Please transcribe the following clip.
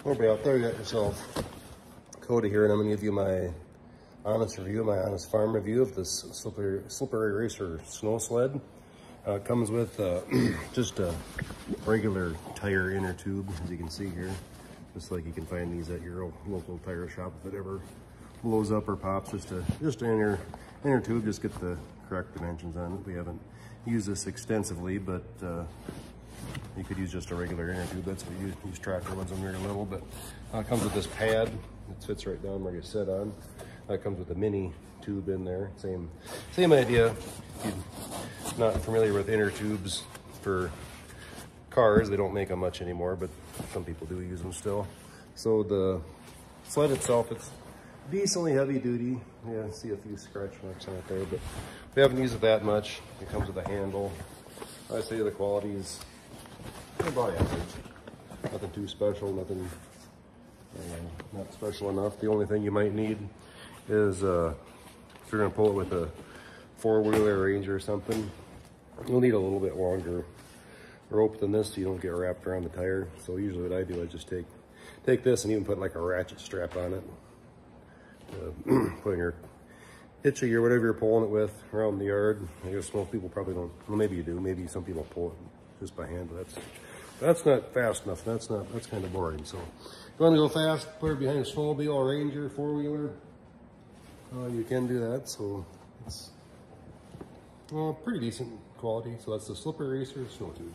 Everybody out there, got yourself Cody here, and I'm gonna give you my honest review, my honest farm review of this slippery, slippery racer snow sled. Uh, it comes with uh, just a regular tire inner tube, as you can see here. Just like you can find these at your local tire shop if it ever blows up or pops. Just a just an inner inner tube, just get the correct dimensions on it. We haven't used this extensively, but uh, you could use just a regular inner tube. That's what you use tractor ones when you're little. But uh, it comes with this pad. It fits right down where you sit on. Uh, it comes with a mini tube in there. Same same idea. If you're not familiar with inner tubes for cars, they don't make them much anymore, but some people do use them still. So the sled itself, it's decently heavy duty. Yeah, see a few scratch marks on it there, but we haven't used it that much. It comes with a handle. I say the quality is about average. Nothing too special, nothing uh, not special enough. The only thing you might need is uh, if you're gonna pull it with a four-wheeler Ranger or something, you'll need a little bit longer rope than this so you don't get wrapped around the tire. So usually what I do, I just take take this and even put like a ratchet strap on it. Uh, put in your hitchy or whatever you're pulling it with around the yard. I guess most people probably don't, well maybe you do, maybe some people pull it just by hand, but that's that's not fast enough. That's not, that's kind of boring. So if you want to go fast, put it behind a snowmobile or Ranger four-wheeler. Uh, you can do that. So it's well, pretty decent quality. So that's the Slipper Racer Snow Tube.